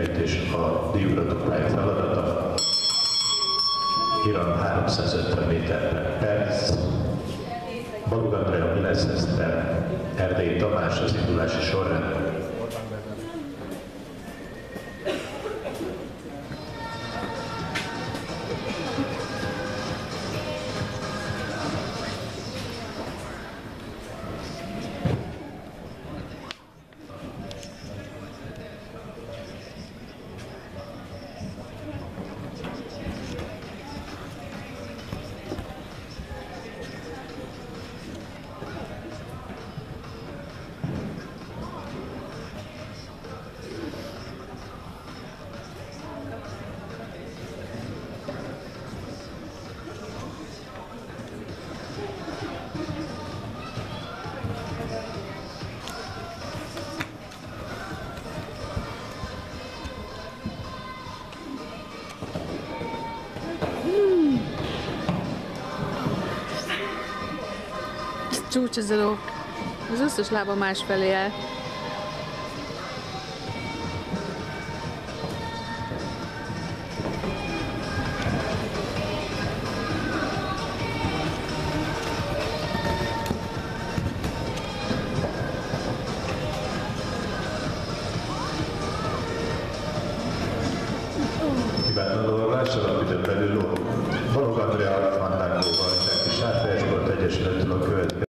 kifejtés a diugrotó pálya feladata. Iran 350 méter per perc. Balog Andrea 900 per Erdélyi Tamás az indulási sorrend. Csúcsozoló. Az összes lába másfelé el. Hibátlan lovagolás alapidőn Commissioner to look good.